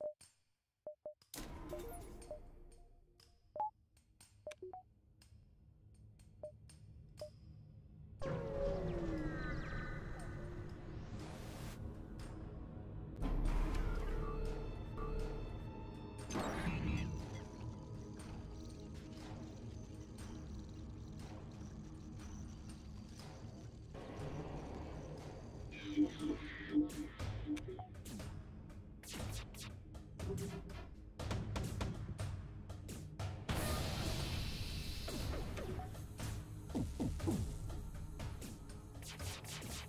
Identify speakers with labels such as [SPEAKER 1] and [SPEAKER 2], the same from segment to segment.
[SPEAKER 1] you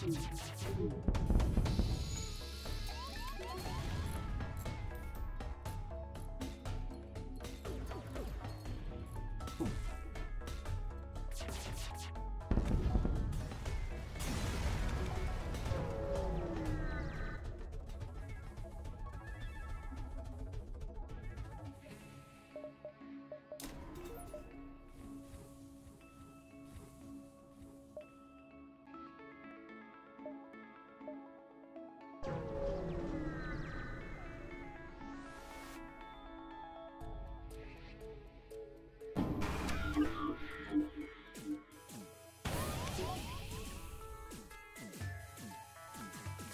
[SPEAKER 1] Thank you.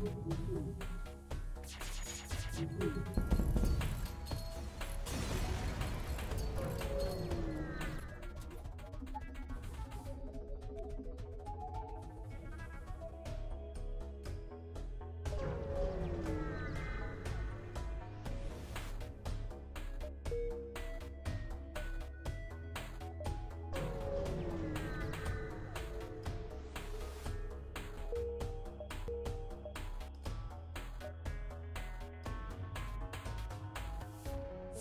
[SPEAKER 1] Thank you.